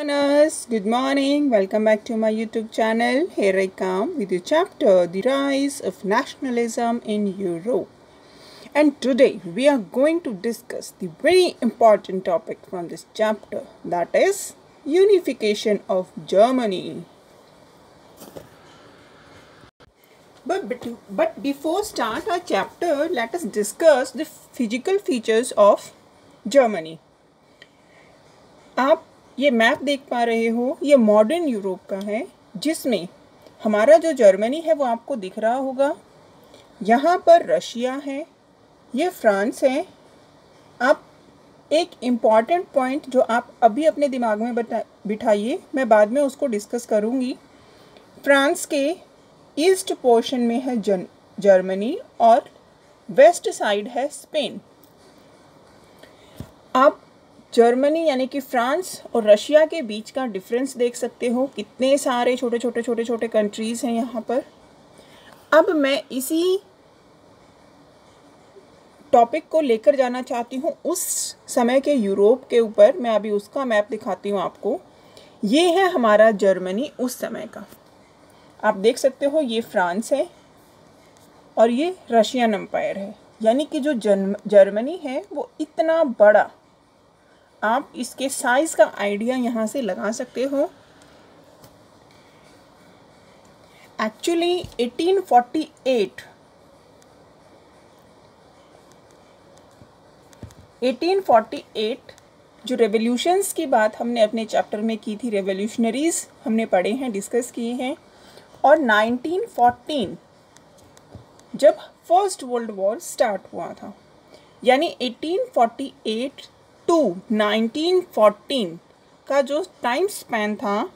Learners, good morning. Welcome back to my YouTube channel. Here I come with the chapter The Rise of Nationalism in Europe. And today we are going to discuss the very important topic from this chapter that is unification of Germany. But, but, but before start our chapter, let us discuss the physical features of Germany. आप ये map देख पा रहे हो, ये modern Europe का है, जिसमें हमारा जो जर्मनी है वो आपको दिख रहा होगा। यहाँ पर रशिया है, ये फ्रांस है। आप एक इंपॉर्टेंट पॉइंट जो आप अभी अपने दिमाग में बता, बिठाइए, मैं बाद में उसको डिस्कस करूँगी। फ्रांस के ईस्ट पोर्शन में है जन जर्मनी और वेस्ट साइड है स्पेन आप जर्मनी यानी कि फ्रांस और रशिया के बीच का डिफरेंस देख सकते हो। कितने सारे छोटे छोटे छोटे छोटे कंट्रीज़ हैं यहाँ पर। अब मैं इसी टॉपिक को लेकर जाना चाहती हूँ। उस समय के यूरोप के ऊपर मैं अभी उसका मैप दिखाती हूँ आपको। ये है हमारा जर्मनी उस समय का। आप देख सकते हो ये फ्रांस है और ये रशियन एम्पायर है। यानी कि जो जर्मनी है वो इतना बड़ा आप इसके साइज़ का आइडिया यहाँ से लगा सकते हो। एक्चुअली 1848 1848 जो रेवोल्यूशंस की बात हमने अपने चैप्टर में की थी रेवोल्यूशनरीज हमने पढ़े हैं डिस्कस किए हैं। और 1914 जब फ़र्स्ट वर्ल्ड वॉर स्टार्ट हुआ था, यानी 1848 टू 1914 का जो टाइम स्पैन था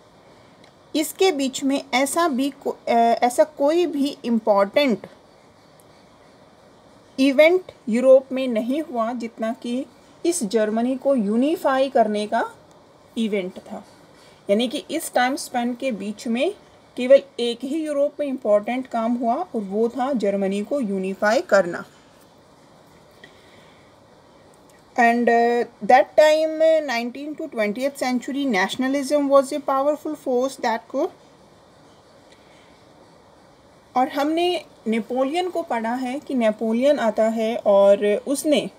इसके बीच में ऐसा भी को, ऐसा कोई भी इंपॉर्टेंट इवेंट यूरोप में नहीं हुआ जितना कि इस जर्मनी को यूनिफाई करने का इवेंट था। यानी कि इस टाइम स्पैन के बीच में केवल एक ही यूरोप में इंपॉर्टेंट काम हुआ और वो था जर्मनी को यूनिफाई करना। And uh, that time uh, 19 to 20th century nationalism was a powerful force that could और हमने नेपोलियन को पढ़ा है कि नेपोलियन आता है और उसने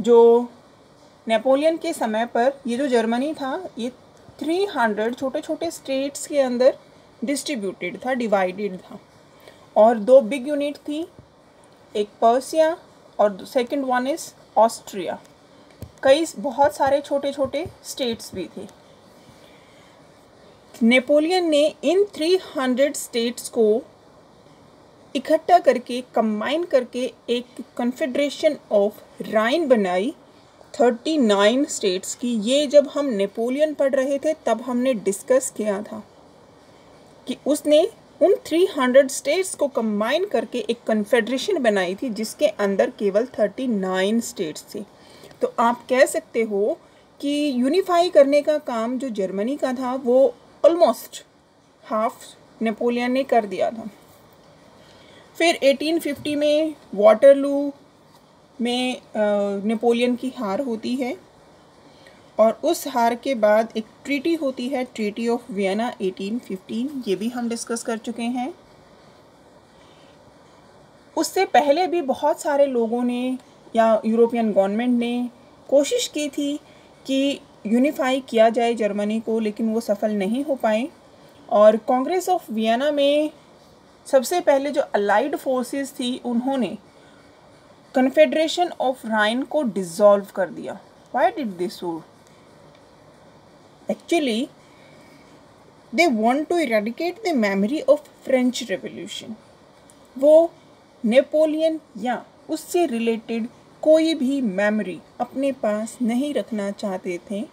जो नेपोलियन के समय पर ये जो जर्मनी था ये 300 छोटे छोटे स्टेट्स के अंदर डिस्ट्रीब्यूटेड था डिवाइडेड था। और दो बिग यूनिट थी एक पर्सिया और सेकंड वन इज़ ऑस्ट्रिया। कई बहुत सारे छोटे छोटे स्टेट्स भी थे। नेपोलियन ने इन 300 स्टेट्स को इकट्ठा करके कंबाइन करके एक कन्फेडरेशन ऑफ़ राइन बनाई 39 स्टेट्स की। ये जब हम नेपोलियन पढ़ रहे थे, तब हमने डिस्कस किया था कि उसने उन 300 स्टेट्स को कंबाइन करके एक कन्फेडरेशन बनाई थी, जिसके अंदर केवल 39 स्टेट्स थे। तो आप कह सकते हो कि यूनिफाई करने का काम जो जर्मनी का था, वो ऑलमोस्ट हाफ़ नेपोलियन ने कर दिया था। फिर 1850 में वाटरलू में नेपोलियन की हार होती है। और उस हार के बाद एक ट्रीटी होती है ट्रीटी ऑफ़ वियना 1815 ये भी हम डिस्कस कर चुके हैं। उससे पहले भी बहुत सारे लोगों ने या यूरोपियन गवर्नमेंट ने कोशिश की थी कि यूनिफाई किया जाए जर्मनी को, लेकिन वो सफल नहीं हो पाए। और कांग्रेस ऑफ़ वियना में सबसे पहले जो अलाइड फोर्सेस थी, उन्होंने कन्फेडरेशन ऑफ़ राइन को डिज़ोल्व कर दिया। Why did this Actually, they want to eradicate the memory of French Revolution. वो नेपोलियन या उससे रिलेटेड कोई भी मेमोरी अपने पास नहीं रखना चाहते थे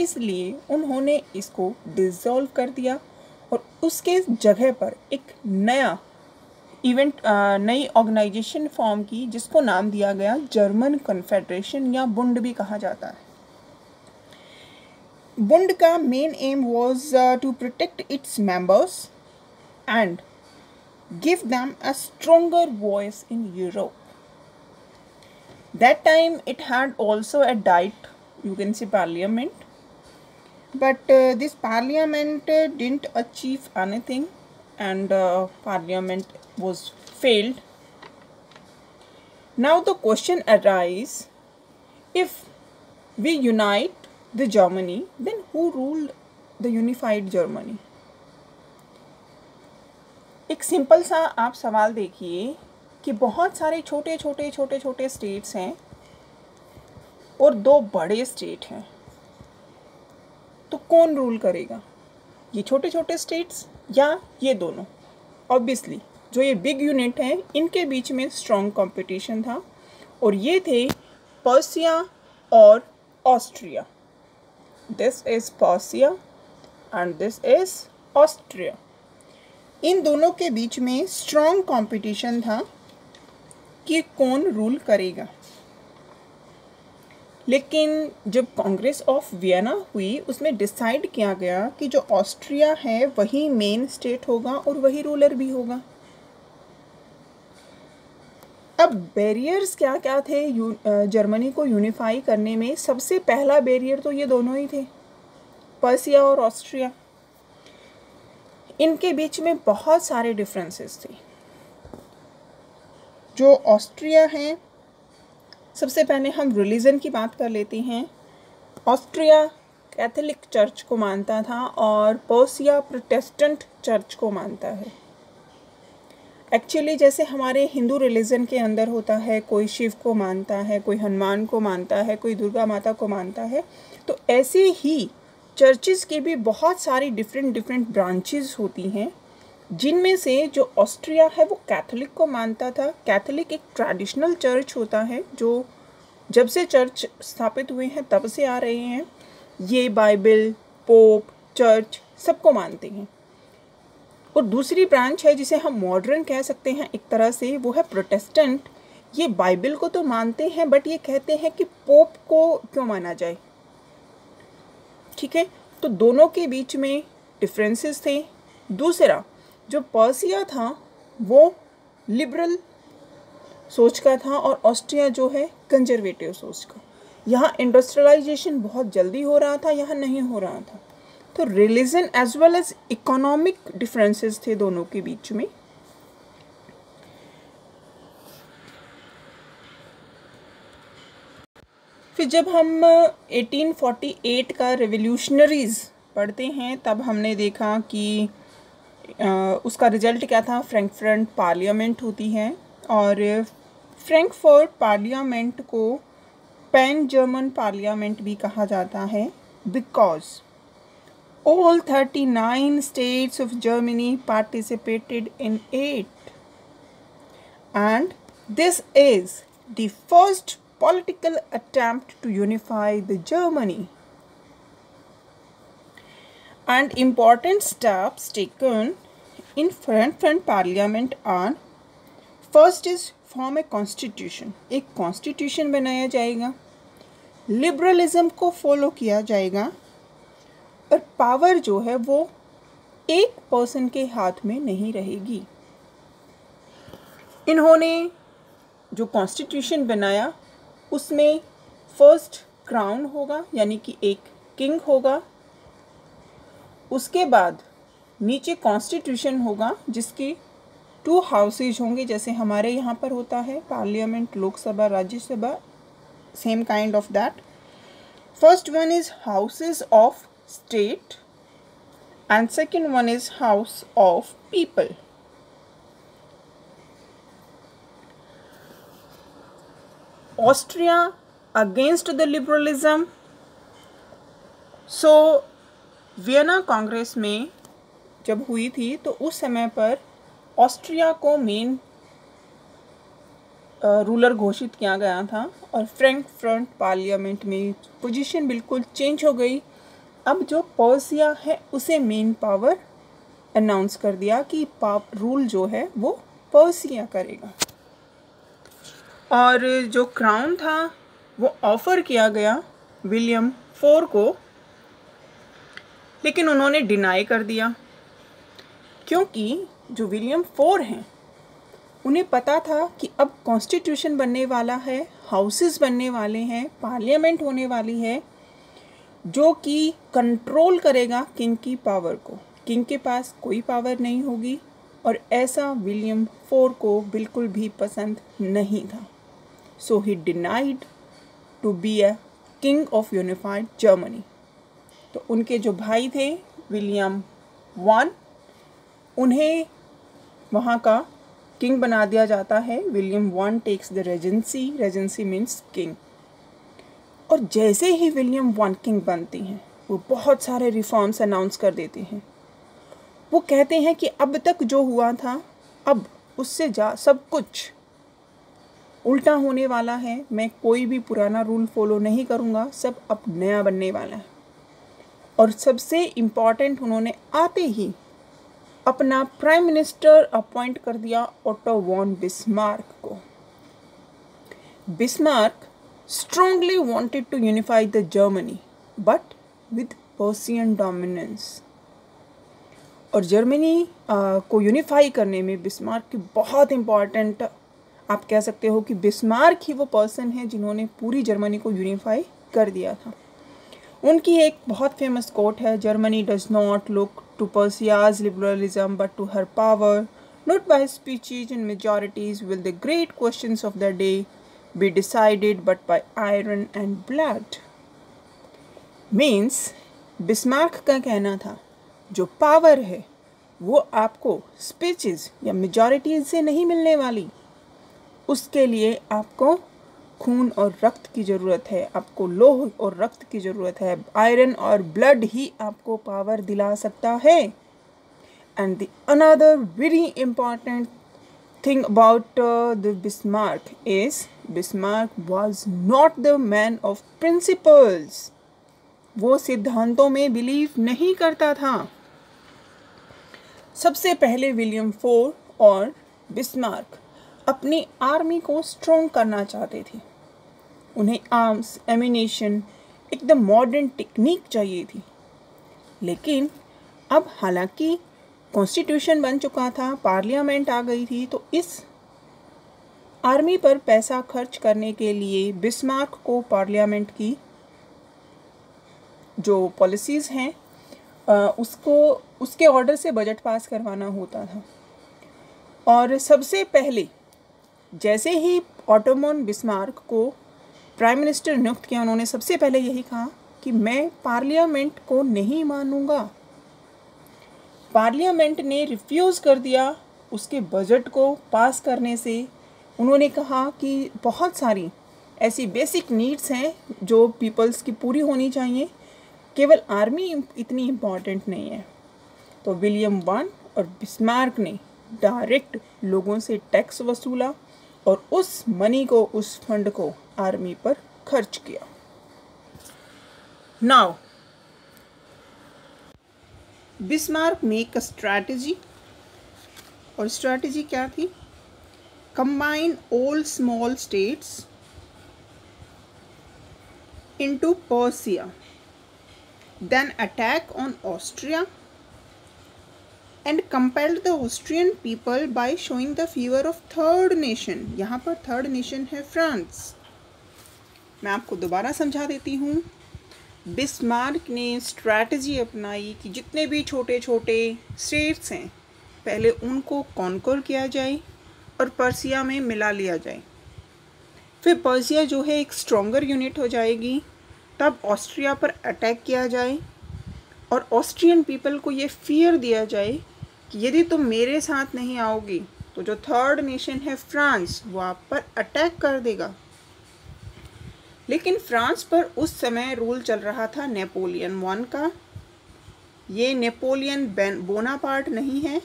इसलिए उन्होंने इसको डिज़ोल्व कर दिया और उसके जगह पर एक नया इवेंट नई ऑर्गेनाइजेशन फॉर्म की जिसको नाम दिया गया जर्मन कन्फेडरेशन या बुंड भी कहा जाता है Bund का main aim was uh, to protect its members and give them a stronger voice in Europe. That time it had also a diet, you can say parliament, but uh, this parliament uh, didn't achieve anything and uh, parliament was failed now the question arises if we unite the germany, then who ruled the unified germany? एक simple सा आप सवाल देखिए कि बहुत सारे छोटे छोटे छोटे छोटे स्टेट्स हैं और दो बड़े स्टेट हैं। तो कौन रूल करेगा? ये छोटे छोटे स्टेट्स या ये दोनों? ऑब्वियसली जो ये बिग यूनिट हैं, इनके बीच में स्ट्रॉन्ग कंपटीशन था और ये थे पर्सिया और Austria this is Prussia and this is Austria इन दोनों के बीच में स्ट्रॉन्ग कंपटीशन था कि कौन रूल करेगा। लेकिन जब कांग्रेस ऑफ़ वियना हुई, उसमें डिसाइड किया गया कि जो ऑस्ट्रिया है, वही मेन स्टेट होगा और वही रूलर भी होगा। अब बैरियर्स क्या क्या थे जर्मनी को यूनिफाई करने में सबसे पहला बैरियर तो ये दोनों ही थे। पर्सिया और ऑस्ट्रिया। इनके बीच में बहुत सारे डिफरेंसेस थे। जो ऑस्ट्रिया है, सबसे पहले हम रिलीजन की बात कर लेते हैं। ऑस्ट्रिया कैथोलिक चर्च को मानता था और पर्सिया प्रोटेस्टेंट चर्च को मानता है। एक्चुअली जैसे हमारे हिंदू रिलीजन के अंदर होता है, कोई शिव को मानता है, कोई हनुमान को मानता है, कोई दुर्गा माता को मानता है तो ऐसे ही चर्चेज़ की भी बहुत सारी डिफरेंट डिफरेंट ब्रांचेस होती हैं, जिनमें से जो ऑस्ट्रिया है, वो कैथोलिक को मानता था। कैथोलिक एक ट्रेडिशनल चर्च होता है, जो जब से चर्च स्थापित हुए हैं, तब से आ रहे हैं। ये बाइबल पोप चर्च सबको मानते हैं। और दूसरी ब्रांच है जिसे हम मॉडर्न कह सकते हैं एक तरह से, वो है प्रोटेस्टेंट ये बाइबल को तो मानते हैं बट ये कहते हैं कि पोप को क्यों माना जाए? ठीक है? तो दोनों के बीच में डिफरेंसेस थे। दूसरा, जो पर्सिया था, वो लिबरल सोच का था और ऑस्ट्रिया जो है कंजर्वेटिव सोच का। यहाँ इंडस्ट्रियलाइजेशन बहुत जल्दी हो रहा था, यहाँ नहीं हो रहा था। तो religion as well as economic differences थे दोनों के बीच में। फिर जब हम 1848 का रेवोल्यूशनरीज पढ़ते हैं, तब हमने देखा कि उसका रिज़ल्ट क्या था? फ्रैंकफर्ट पार्लियामेंट होती है और फ्रैंकफर्ट पार्लियामेंट को पैन जर्मन पार्लियामेंट भी कहा जाता है because all thirty nine states of Germany participated in it and this is the first political attempt to unify the Germany and important steps taken in Frankfurt Parliament are first is form a constitution एक constitution बनाया जाएगा liberalism को follow किया जाएगा और power जो है वो एक पर्सन के हाथ में नहीं रहेगी। इन्होंने जो कॉन्स्टिट्यूशन बनाया, उसमें फ़र्स्ट क्राउन होगा, यानी कि एक किंग होगा। उसके बाद नीचे कॉन्स्टिट्यूशन होगा, जिसकी टू हाउसेज होंगे, जैसे हमारे यहाँ पर होता है parliament Lok Sabha Rajya Sabha same kind of that first one is houses of state and second one is house of people Austria against the liberalism so Vienna congress में जब हुई थी तो उस समय पर ऑस्ट्रिया को मेन रूलर घोषित किया गया था और फ्रैंक फ्रंट पार्लियामेंट में पोजीशन बिल्कुल चेंज हो गई। अब जो पर्सिया है, उसे मेन पावर अनाउंस कर दिया कि रूल जो है, वो पर्सिया करेगा। और जो क्राउन था, वो ऑफ़र किया गया विलियम फोर को, लेकिन उन्होंने डिनाई कर दिया। क्योंकि जो विलियम फोर हैं, उन्हें पता था कि अब कॉन्स्टिट्यूशन बनने वाला है हाउसेस बनने वाले हैं पार्लियामेंट होने वाली है जो कि कंट्रोल करेगा किंग की पावर को। किंग के पास कोई पावर नहीं होगी और ऐसा विलियम फोर को बिल्कुल भी पसंद नहीं था। So he denied to be a king of unified Germany तो उनके जो भाई थे विलियम वन उन्हें वहाँ का किंग बना दिया जाता है। William one takes the regency regency means king और जैसे ही विलियम वन किंग बनती हैं, वो बहुत सारे रिफॉर्म्स अनाउंस कर देते हैं। वो कहते हैं कि अब तक जो हुआ था, अब उससे जा सब कुछ। उल्टा होने वाला है, मैं कोई भी पुराना रूल फॉलो नहीं करूँगा, सब अब नया बनने वाला है। और सबसे इंपॉर्टेंट उन्होंने आते ही अपना प्राइम मिनिस्टर अपॉइंट कर दिया ओटो वॉन बिस्मार्क को। Bismarck strongly wanted to unify the Germany but with Prussian dominance और जर्मनी को यूनिफाई करने में बिस्मार्क की बहुत इंपॉर्टेंट आप कह सकते हो कि बिस्मार्क ही वो पर्सन है जिन्होंने पूरी जर्मनी को यूनिफाई कर दिया था। उनकी एक बहुत फ़ेमस कोट है Germany does not look to Prussia's liberalism but to her power not by speeches and majorities will the great question of the day be decided but by iron and blood means Bismarck का कहना था, जो power है, वो आपको speeches या majorities से नहीं मिलने वाली। उसके लिए आपको खून और रक्त की ज़रूरत है, आपको लोह और रक्त की ज़रूरत है आयरन और ब्लड ही आपको पावर दिला सकता है। And the another very important thing about the Bismarck is Bismarck was not the man of principles वो सिद्धांतों में बिलीव नहीं करता था। सबसे पहले विलियम फोर और बिस्मार्क अपनी आर्मी को स्ट्रोंग करना चाहते थे। उन्हें आर्म्स एमिनेशन एकदम मॉडर्न टेक्निक चाहिए थी। लेकिन अब हालाँकि कॉन्स्टिट्यूशन बन चुका था पार्लियामेंट आ गई थी तो इस आर्मी पर पैसा खर्च करने के लिए बिस्मार्क को पार्लियामेंट की जो पॉलिसीज़ हैं उसको, उसके ऑर्डर से बजट पास करवाना होता था। और सबसे पहले, जैसे ही ऑटोमोन बिस्मार्क को प्राइम मिनिस्टर नियुक्त किया, उन्होंने सबसे पहले यही कहा कि मैं पार्लियामेंट को नहीं मानूँगा। पार्लियामेंट ने रिफ्यूज़ कर दिया उसके बजट को पास करने से। उन्होंने कहा कि बहुत सारी ऐसी बेसिक नीड्स हैं जो पीपल्स की पूरी होनी चाहिए। केवल आर्मी इतनी इंपॉर्टेंट नहीं है। तो विलियम वन और बिस्मार्क ने डायरेक्ट लोगों से टैक्स वसूला और उस मनी को, उस फंड को आर्मी पर खर्च किया। Now Bismarck make a strategy. और स्ट्रैटेजी क्या थी? Combine all small states into Prussia then attack on Austria and compelled the Austrian people by showing the fever of third nation यहाँ पर थर्ड नेशन है France मैं आपको दोबारा समझा देती हूँ। बिस्मार्क ने स्ट्रैटेजी अपनाई कि जितने भी छोटे छोटे स्टेट्स हैं, पहले उनको कॉन्कोर किया जाए और पर्सिया में मिला लिया जाए। फिर पर्सिया जो है एक स्ट्रॉन्गर यूनिट हो जाएगी, तब ऑस्ट्रिया पर अटैक किया जाए और ऑस्ट्रियन पीपल को ये फियर दिया जाए कि यदि तुम मेरे साथ नहीं आओगी तो जो थर्ड नेशन है फ्रांस वो आप पर अटैक कर देगा। लेकिन फ्रांस पर उस समय रूल चल रहा था नेपोलियन वन का। ये नेपोलियन बोनापार्ट नहीं है,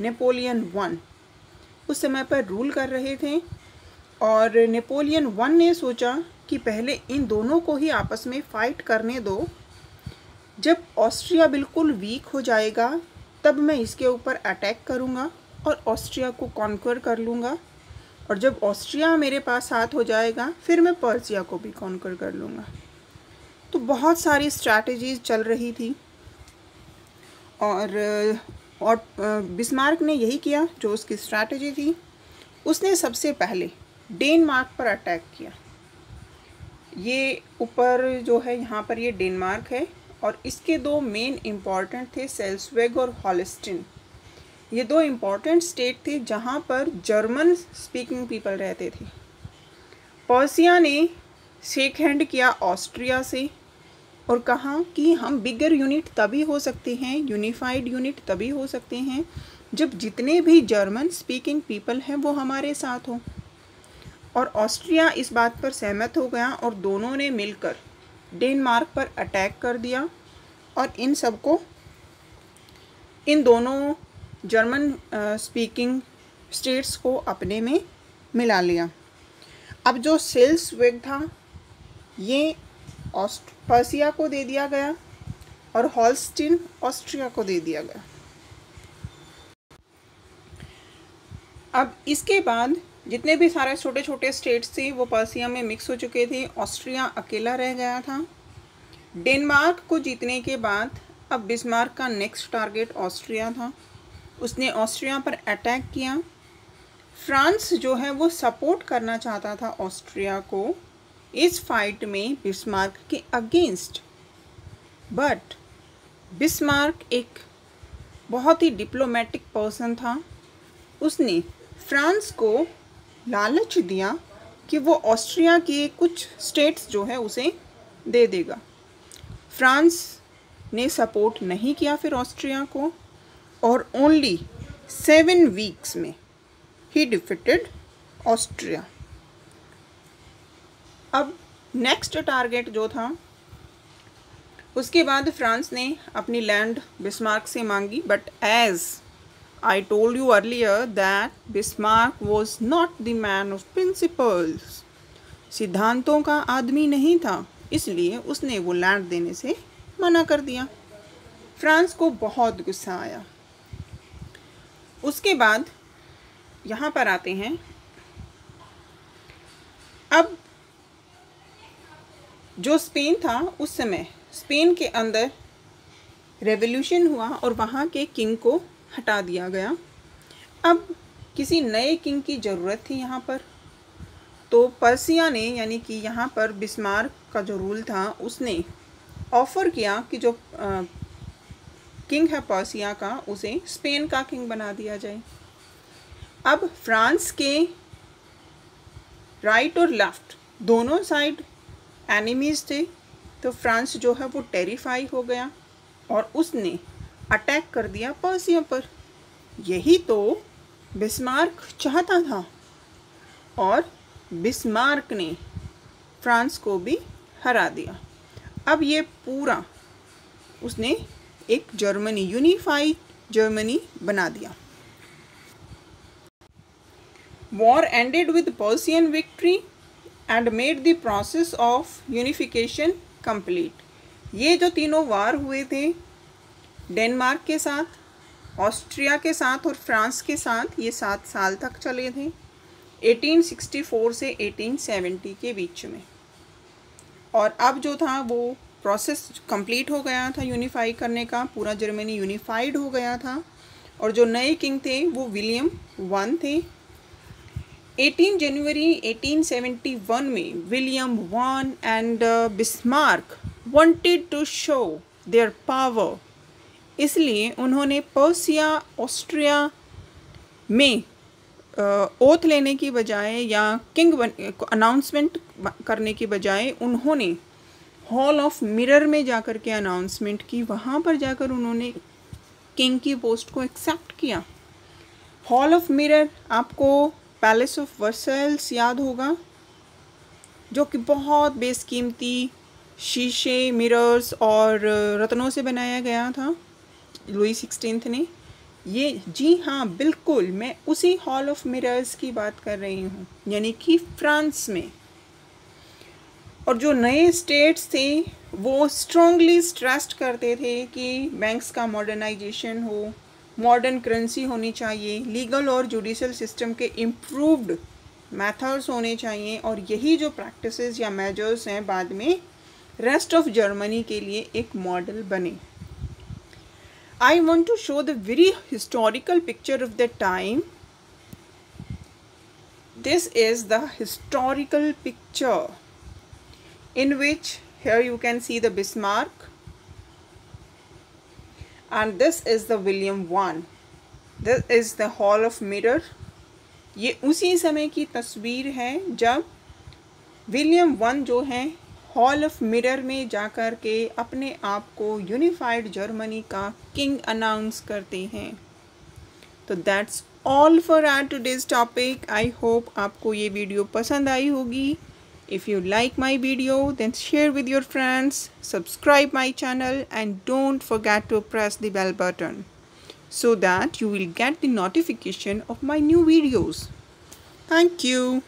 नेपोलियन वन। उस समय पर रूल कर रहे थे और नेपोलियन वन ने सोचा कि पहले इन दोनों को ही आपस में फ़ाइट करने दो। जब ऑस्ट्रिया बिल्कुल वीक हो जाएगा, तब मैं इसके ऊपर अटैक करूँगा और ऑस्ट्रिया को कॉन्कर कर लूँगा। और जब ऑस्ट्रिया मेरे पास हाथ हो जाएगा, फिर मैं पर्सिया को भी कॉन्कर कर लूँगा। तो बहुत सारी स्ट्रैटेजीज चल रही थी। और और, बिस्मार्क ने यही किया, जो उसकी स्ट्रैटेजी थी। उसने सबसे पहले डेनमार्क पर अटैक किया। ये ऊपर जो है, यहाँ पर ये डेनमार्क है। और इसके दो मेन इंपॉर्टेंट थे, सेल्सवेग और हॉलिस्टिन। ये दो इंपॉर्टेंट स्टेट थे जहाँ पर जर्मन स्पीकिंग पीपल रहते थे। पर्सिया ने शेक हैंड किया ऑस्ट्रिया से और कहा कि हम बिगर यूनिट तभी हो सकते हैं यूनिफाइड यूनिट तभी हो सकते हैं, जब जितने भी जर्मन स्पीकिंग पीपल हैं वो हमारे साथ हों। और ऑस्ट्रिया इस बात पर सहमत हो गया और दोनों ने मिलकर डेनमार्क पर अटैक कर दिया और इन सबको, इन दोनों जर्मन स्पीकिंग स्टेट्स को अपने में मिला लिया। अब जो सेल्स वेग था, ये ऑस्ट, पर्सिया को दे दिया गया और हॉलस्टीन, ऑस्ट्रिया को दे दिया गया। अब इसके बाद जितने भी सारे छोटे छोटे स्टेट्स थे, वो पर्सिया में मिक्स हो चुके थे। ऑस्ट्रिया अकेला रह गया था। डेनमार्क को जीतने के बाद, अब बिस्मार्क का नेक्स्ट टारगेट ऑस्ट्रिया था। उसने ऑस्ट्रिया पर अटैक किया। फ्रांस जो है वो सपोर्ट करना चाहता था ऑस्ट्रिया को इस फाइट में बिस्मार्क के अगेंस्ट। बट बिस्मार्क एक बहुत ही डिप्लोमेटिक पर्सन था। उसने फ्रांस को लालच दिया कि वो ऑस्ट्रिया के कुछ स्टेट्स जो है उसे दे देगा। फ्रांस ने सपोर्ट नहीं किया फिर ऑस्ट्रिया को। और ओनली सेवन वीक्स में ही डिफिटेड ऑस्ट्रिया अब नेक्स्ट टारगेट जो था, उसके बाद फ्रांस ने अपनी लैंड बिस्मार्क से मांगी but as I told you earlier that Bismarck was not the man of principles सिद्धांतों का आदमी नहीं था, इसलिए उसने वो लैंड देने से मना कर दिया। फ्रांस को बहुत गुस्सा आया। उसके बाद यहाँ पर आते हैं। अब जो स्पेन था उस समय, स्पेन के अंदर रेवोल्यूशन हुआ और वहाँ के किंग को हटा दिया गया। अब किसी नए किंग की ज़रूरत थी यहाँ पर। तो पर्सिया ने, यानी कि यहाँ पर बिस्मार्क का जो रूल था, उसने ऑफ़र किया कि जो किंग है पर्सिया का, उसे स्पेन का किंग बना दिया जाए। अब फ्रांस के राइट और लेफ़्ट दोनों साइड एनिमीज़ थे तो फ्रांस जो है वो टेरिफाई हो गया और उसने अटैक कर दिया पर्सिया पर। यही तो बिस्मार्क चाहता था और बिस्मार्क ने फ्रांस को भी हरा दिया। अब ये पूरा उसने एक जर्मनी यूनिफाइड जर्मनी बना दिया। War ended with Prussian victory and made the process of unification complete ये जो तीनों वार हुए थे डेनमार्क के साथ ऑस्ट्रिया के साथ और फ्रांस के साथ, ये सात साल तक चले थे 1864 से 1870 के बीच में। और अब जो था वो प्रोसेस कंप्लीट हो गया था यूनिफाई करने का पूरा जर्मनी यूनिफाइड हो गया था। और जो नए किंग थे वो विलियम वन थे। 18 जनवरी 1871 में William one and Bismarck wanted to show their power इसलिए उन्होंने पर्सिया ऑस्ट्रिया में ओथ uh, लेने की बजाय या किंग अनाउंसमेंट करने की बजाय उन्होंने हॉल ऑफ़ मिरर में जाकर के अनाउंसमेंट की, वहाँ पर जाकर उन्होंने किंग की पोस्ट को एक्सेप्ट किया। हॉल ऑफ़ मिरर आपको पैलेस ऑफ़ वर्सेल्स याद होगा, जो कि बहुत बेसकीमती शीशे मिरर्स और रत्नों से बनाया गया था लुई सिक्सटीन ने। ये, जी हाँ बिल्कुल, मैं उसी हॉल ऑफ़ मिरर्स की बात कर रही हूँ, यानी कि फ्रांस में। और जो नए स्टेट्स थे, वो स्ट्रॉन्गली स्ट्रेस्ड करते थे कि बैंक्स का मॉडर्नाइजेशन हो मॉडर्न करेंसी होनी चाहिए लीगल और जुडिशल सिस्टम के इम्प्रूव्ड मेथड्स होने चाहिए और यही जो प्रैक्टिसेस या मेजर्स हैं बाद में रेस्ट ऑफ़ जर्मनी के लिए एक मॉडल बने। I want to show the very historical picture of the time this is the historical picture in which here you can see the Bismarck. And this is the William one. This is the hall of mirror. ये उसी समय की तस्वीर है जब William one जो हैं hall of mirror में जाकर के अपने आप को यूनिफाइड जर्मनी का किंग अनाउंस करते हैं। तो that's all for our today's topic I hope आपको ये वीडियो पसंद आई होगी। If you like my video then share with your friends, subscribe my channel and don't forget to press the bell button so that you will get the notification of my new videos. Thank you.